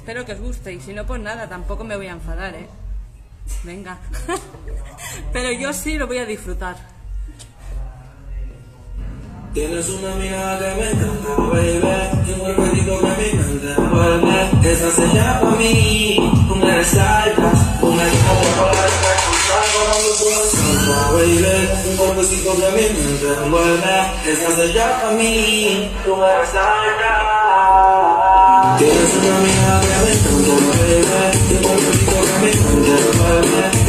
espero que os guste y si no, pues nada, tampoco me voy a enfadar, ¿eh? Venga. Pero yo sí lo voy a disfrutar. Tienes una amiga que me encanta, baby un cuerpecito que mi mente envuelve Esa se llama mí Tú me resaltas Tú me dejas me encanta, baby Un cuerpecito que mi mente envuelve Esa se llama mí Tú me resaltas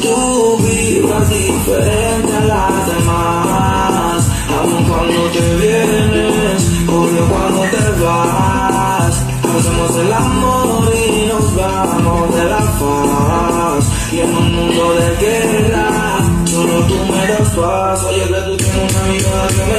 Tu vibras diferente a las demás Aun cuando te vienes Odio cuando te vas Hacemos el amor y nos vamos de la faz Y en un mundo de guerra Solo tú me das paz Oye que tú tienes una amiga que me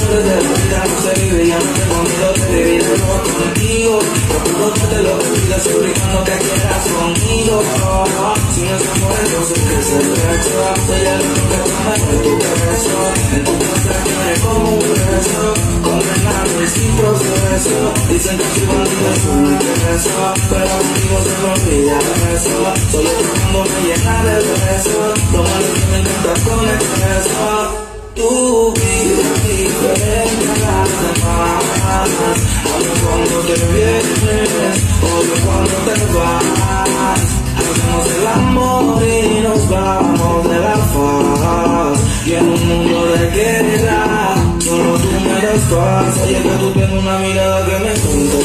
mundo de vida no se vive, ya no de vivir de nuevo contigo. Procuro darte lo que pidas, que quieras conmigo. Si no amor, entonces que Soy que en tu beso En tu casa quiere como un preso Condenado y sin proceso Dicen que soy bandido es un ingreso Pero contigo se me olvida eso Solo tu mundo me llena de besos Lo malo que me encantas con exceso te vienes, odio cuando te vas. Hacemos el amor y nos vamos de la faz. Y en un mundo de guerra, solo tú me desfaz. Y es que tú tienes una mirada que me junta.